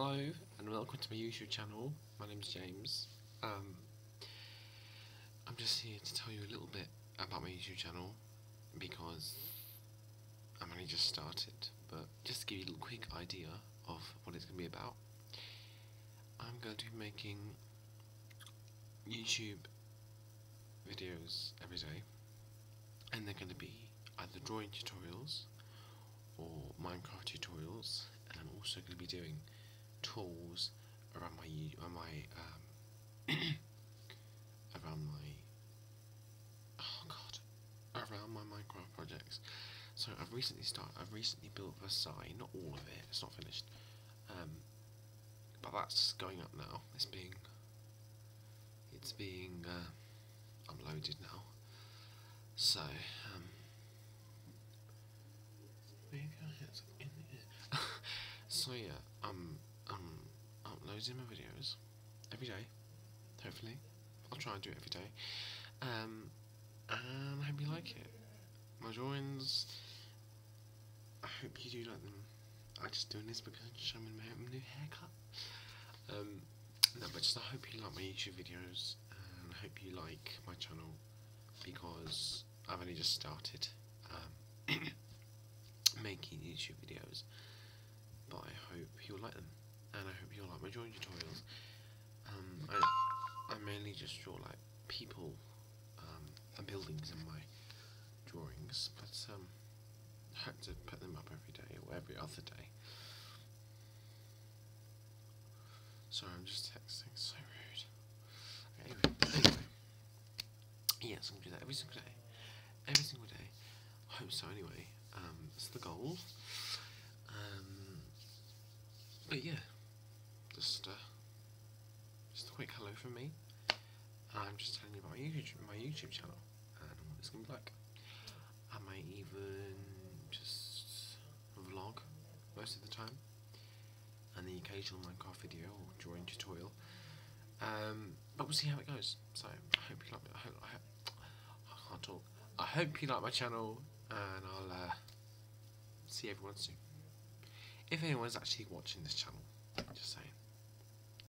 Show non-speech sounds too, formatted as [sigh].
Hello and welcome to my YouTube channel. My name's James. Um, I'm just here to tell you a little bit about my YouTube channel because I'm only just started, but just to give you a little quick idea of what it's going to be about. I'm going to be making YouTube videos every day, and they're going to be either drawing tutorials or Minecraft tutorials, and I'm also going to be doing tools around my around my um, [clears throat] around my oh god around my Minecraft projects. So I've recently started. I've recently built Versailles. Not all of it. It's not finished. Um, but that's going up now. It's being it's being uh, uploaded now. So um, [laughs] so yeah, I'm um uploading my videos every day. Hopefully, I'll try and do it every day. Um, and I hope you like it. My drawings. I hope you do like them. I'm just doing this because I'm showing my new haircut. Um, no, but just I hope you like my YouTube videos and I hope you like my channel because I've only just started um, [coughs] making YouTube videos. But I hope you'll like them my drawing tutorials. Um, I, I mainly just draw like people um, and buildings in my drawings, but um, I hope to put them up every day or every other day. Sorry, I'm just texting. So rude. Anyway, anyway. Yes, I'm gonna do that every single day. Every single day. I hope so. Anyway, um, that's the goal. Um, but yeah, just just a quick hello from me. I'm just telling you about my YouTube, my YouTube channel and what it's gonna be like. I might even just vlog most of the time and the occasional Minecraft video or drawing tutorial. Um, but we'll see how it goes. So I hope you like. I hope I, hope, I can't talk. I hope you like my channel, and I'll uh, see everyone soon. If anyone's actually watching this channel, just saying.